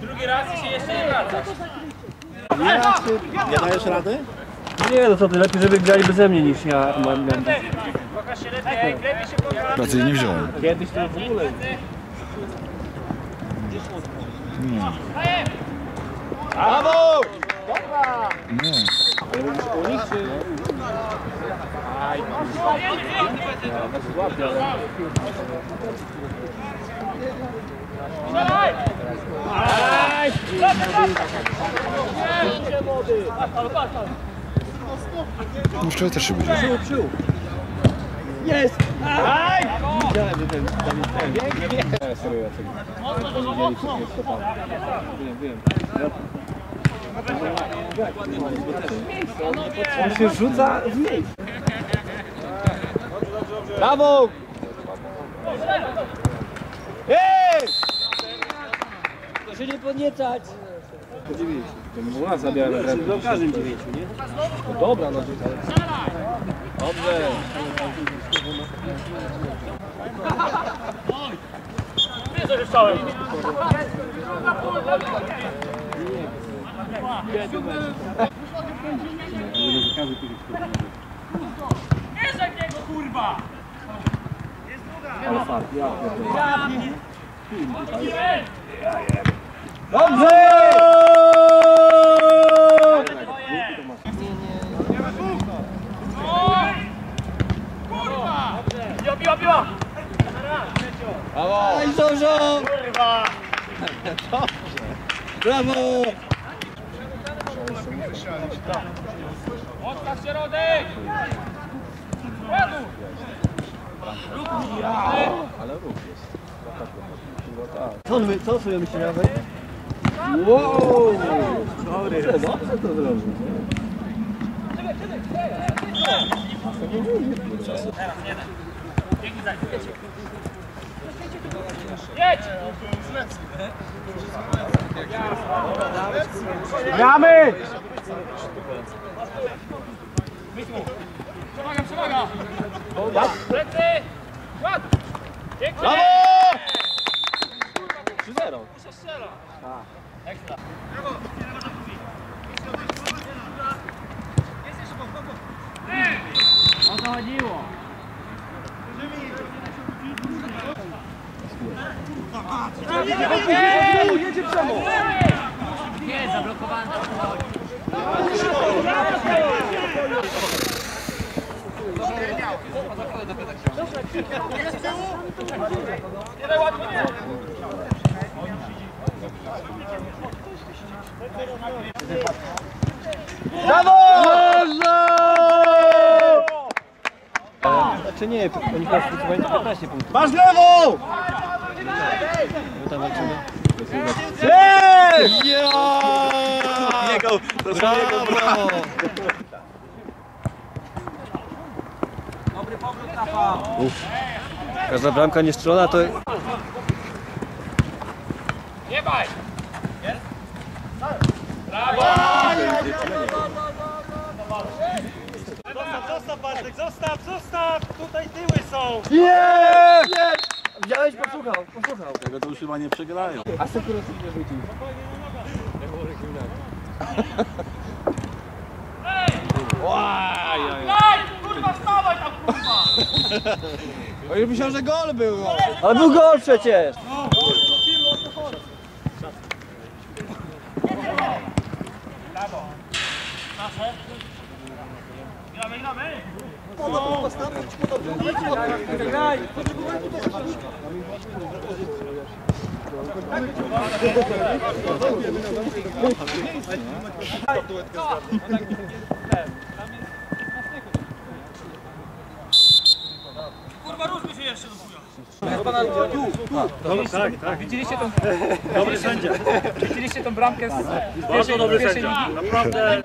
Drugi raz i się jeszcze nie dajesz rady? Nie, no to lepiej, żeby grali beze mnie niż ja mam. Pracy nie wziąłem. Kiedyś to w ogóle. Brawo! Nie. No wczoraj też się będzie. On się rzuca w miejsce. Brawo! Ej! To się nie podniecać. To u nas zabieramy grę. W każdym dziewięciu, nie? No dobra, no Dobrze. Nie zarzeczałem. Nie za niego kurwa! ale fakt, ja Biła, biła, biła! Brawo! Dobrze! Kurwa! Brawo! Odstaw środek! Ładuj! Co, my, co sobie myślałeś? Wow! Sorry. Dobrze to zrobił. Dzięki za jedź! Jedź! Gramy! Przewaga, przewaga! Plecy! Ładuj! Dzięki! Brawo! 3-0. Muszę strzela! Ekstra! O to chodziło! Jedzie przemo! Nie, zablokowany Nie daj ładnie, nie! Znaczy nie, oni chyba 15 punktów. Masz lewą! My tam walczymy. Ej! Ja! Jego, to są jego Brawo! Każda bramka nie strzelona to... Nie baj! Zostaw Bartek, zostaw, zostaw! Tutaj tyły są! Nie! Widziałeś? Posłuchał, posłuchał. Tego to już chyba nie przegrają. A sekuracyjnie rzucił. Daj! Kurwa, wstawaj tam, kurwa! O, już myślałem, że gol był. no. Ale był gol przecież! Gramy, gramy! Kurwa, różmy się jeszcze do chuja! Tak, tak. Widzieliście tą... Dobry sędzia. Widzieliście tą bramkę z Bardzo dobry sędzia. Naprawdę.